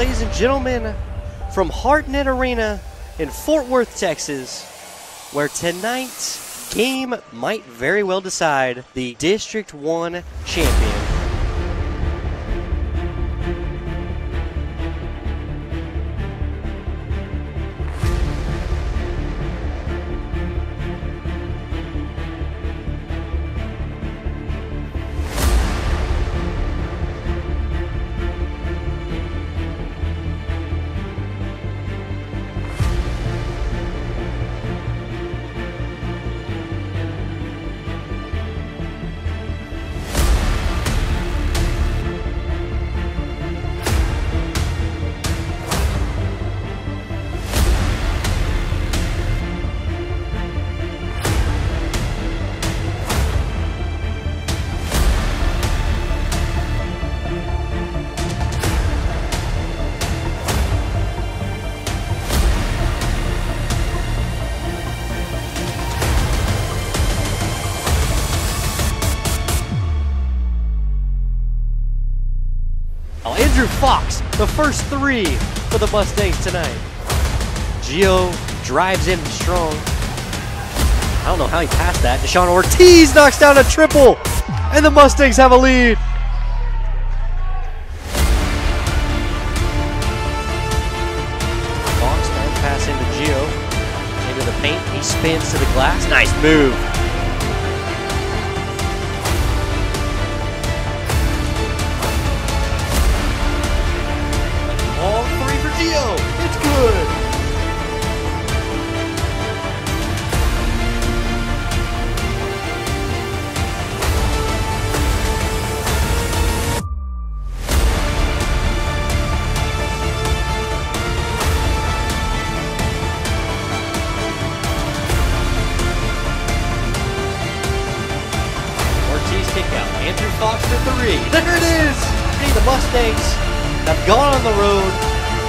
ladies and gentlemen, from Hartnett Arena in Fort Worth, Texas, where tonight's game might very well decide the District 1 champion. Andrew Fox, the first three for the Mustangs tonight. Gio drives in strong. I don't know how he passed that. Deshaun Ortiz knocks down a triple, and the Mustangs have a lead. Fox to pass into Gio. Into the paint. He spins to the glass. Nice move. Andrew Fox for three. There it is. Hey, the Mustangs have gone on the road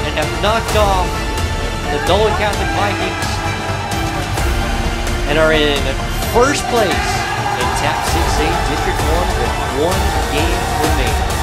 and have knocked off the Nolan Catholic Vikings and are in first place in TAPPS 6A District 1 with one game remaining.